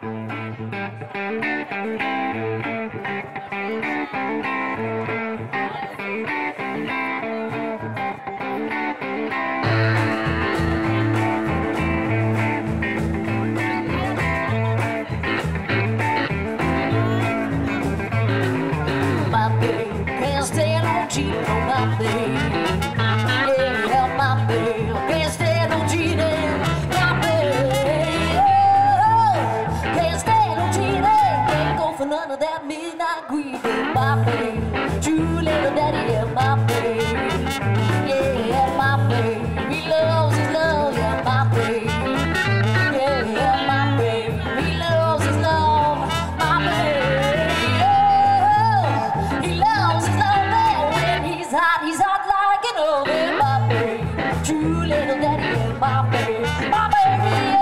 Can't stand on cheap on my. little true little daddy in my face. my baby.